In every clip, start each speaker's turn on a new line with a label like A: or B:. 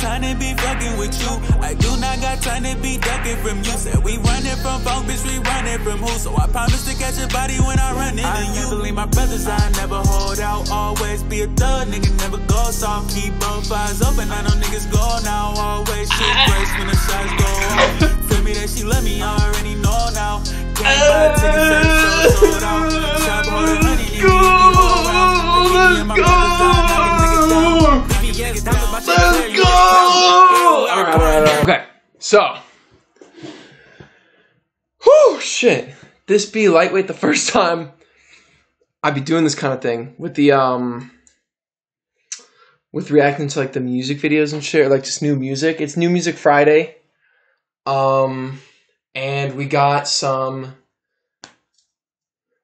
A: time to be fucking with you. I do not got time to be ducking from you. Said we running from funk, bitch, we running from who? So I promise to catch your body when I run into I you. Believe my brothers, I never hold out. Always be a thug, nigga, never go soft. Keep both eyes open, I know niggas go now. Always shit grace when the shots go off. Tell me that she love me, I already know now. Can't buy tickets, that show sold out. Shop holding money, nigga, you be hold out. Let's
B: go! So. Whew, shit. This be lightweight the first time I'd be doing this kind of thing with the, um, with reacting to like the music videos and shit, like just new music. It's New Music Friday. Um, and we got some.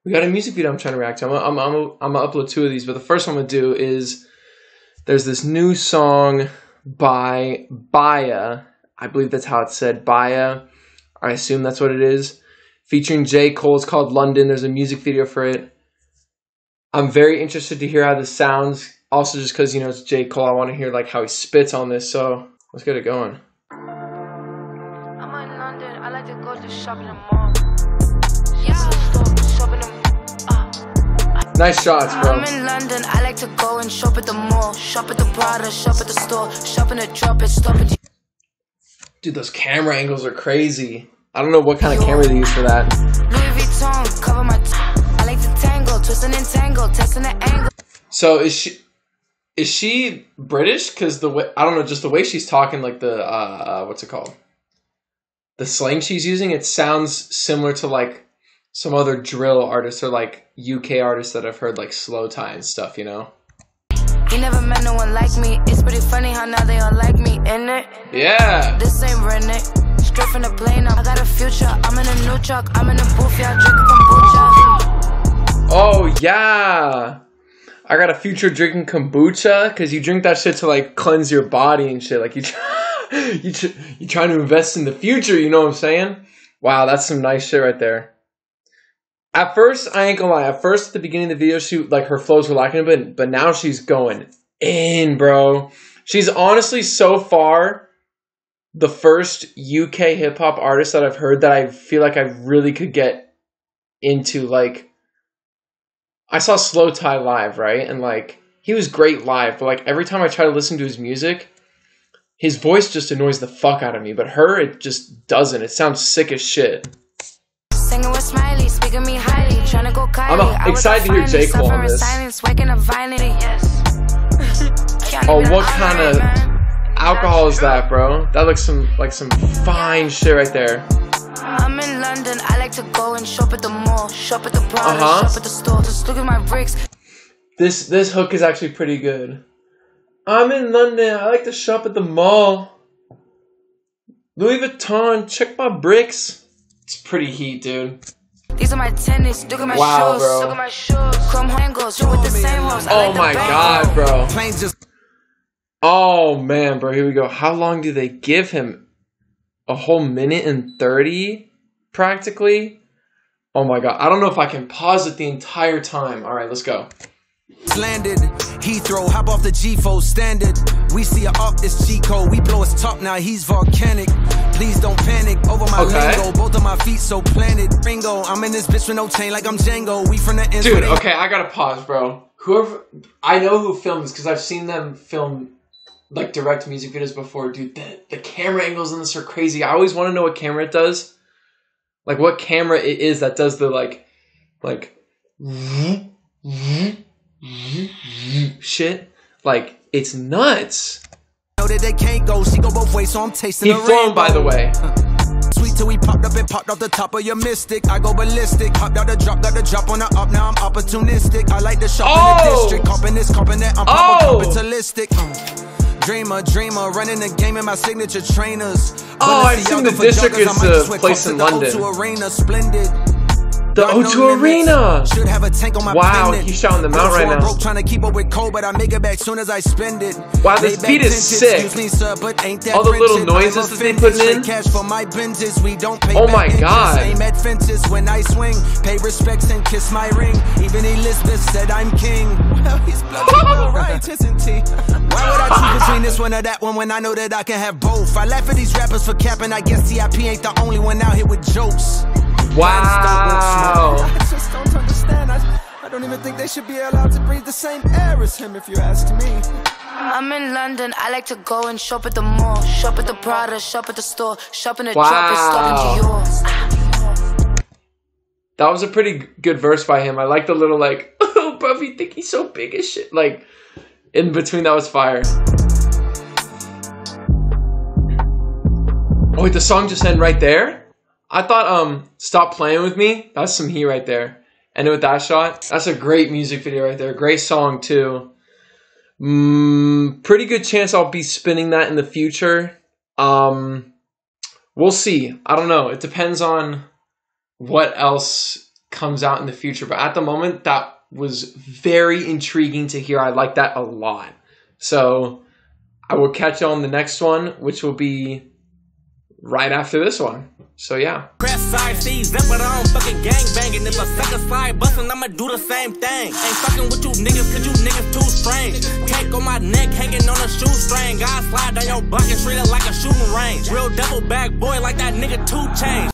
B: We got a music video I'm trying to react to. I'm, I'm, I'm, I'm gonna upload two of these, but the first one I'm gonna do is there's this new song by Baya. I believe that's how it's said. Baya. I assume that's what it is. Featuring J. Cole. It's called London. There's a music video for it. I'm very interested to hear how this sounds. Also, just because you know it's J. Cole, I want to hear like how he spits on this. So let's get it going. I'm in London. I like to go to shopping mall. Uh, nice shots, bro. I'm in London. I like to go and shop at the mall, shop at the Prada, shop at the store, shop in the drop it, stop it. Dude, those camera angles are crazy. I don't know what kind of camera they use for that. Louis Vuitton, cover my. I like to tangle, twist and entangle, testing the angle. So is she? Is she British? Because the way I don't know, just the way she's talking, like the uh, what's it called? The slang she's using, it sounds similar to like some other drill artists or like UK artists that I've heard like slowthai and stuff, you know? You never met no one like me. It's pretty funny how now they all like me, in it? Yeah. This ain't Rennick. Straight from the plane, I got a future. I'm in a new truck. I'm in a booth, yeah, drinking kombucha. Oh, yeah. I got a future drinking kombucha because you drink that shit to like cleanse your body and shit. Like you, you, you trying to invest in the future. You know what I'm saying? Wow, that's some nice shit right there. At first, I ain't gonna lie. At first, at the beginning of the video, she like her flows were lacking a bit, but now she's going in, bro. She's honestly so far the first UK hip hop artist that I've heard that I feel like I really could get into. Like, I saw slowthai live, right, and like he was great live, but like every time I try to listen to his music, his voice just annoys the fuck out of me. But her, it just doesn't. It sounds sick as shit. Singing with Smiley, speaking me highly, trying to go Kylie. I'm excited to hear J. Cole on this. Silence, waking up violently. Oh, what kind of alcohol is that, bro? That looks some like some fine shit right there. I'm in London. I like to go and shop at the mall, shop at the Prada, uh-huh. shop at the store. Just look at my bricks. This this hook is actually pretty good. I'm in London. I like to shop at the mall. Louis Vuitton. Check my bricks. It's pretty heat, dude. These are my tennis. Look at my wow, shoes. Bro. Look at my shoes. Chrome angles. You with the same ones. Oh like my god, bro. Oh man, bro. Here we go. How long do they give him? A whole minute and 30 practically? Oh my god. I don't know if I can pause it the entire time. All right, let's go. Landed Heathrow, hop off the G4 standard. We see a up, it's Chico. We blow his top now, he's volcanic. Please don't panic over my okay. lingo. Both of my feet so planted. Ringo, I'm in this bitch with no chain like I'm Django. We from the. Dude, okay, I gotta pause, bro. Whoever I know who films because I've seen them film like direct music videos before, dude. The, the camera angles in this are crazy. I always want to know what camera it does. Like what camera it is that does the like like shit. Like it's nuts. They can't go. She go both ways, so I'm tasting he flown, by the way. Sweet till we popped up and popped off the top of your mystic. I go ballistic. Hopped out the drop, got the drop on the up. Now I'm opportunistic. I like the shop oh. in the oh! district. Copping this, copping that. I'm oh. capitalistic. Dreamer, dreamer, running the game in my signature trainers. Oh, I uh, assume the district is the place in London. To arena, splendid. The O2 Arena. Should have a tank on my wow, pendant. he's shouting them out right now. Broke trying to keep up with cold, but I make it back soon as I spend it. Wow, this beat is sick. Me, sir, but ain't that All the little noises that they put in. Cash for my Benzes. We don't pay oh my god. Aim at fences when I swing. Pay respects and kiss my ring. Even Elizabeth said I'm king. Well, he's bloody well isn't he? Between this one or that one when I know that I can have both? I laugh at these rappers for capping. I guess TIP ain't the only one out here with jokes. Wow. I just don't understand. I, I don't even think they should be allowed to breathe the same air as him, if you ask me. I'm in London. I like to go and shop at the mall, shop at the Prada, shop at the store, shop in the wow. drop stop into yours. That was a pretty good verse by him. I like the little like, oh, Buffy, think he's so big as shit. Like, in between, that was fire. Oh, wait, the song just ended right there? I thought um Stop Playing With Me, that's some heat right there. And with that shot, that's a great music video right there. Great song too. Mm, pretty good chance I'll be spinning that in the future. Um, we'll see. I don't know. It depends on what else comes out in the future. But at the moment, that was very intriguing to hear. I like that a lot. So I will catch you on the next one, which will be right after this one. So yeah. Press I don't fucking gang banging. If a second side bustin', I'ma do the same thing. Ain't fucking with you niggas, cause you niggas too strange. Cake on my neck, hanging on a shoestring. Slide down your treat it like a shooting range. Real double back boy like that nigga 2 Chainz.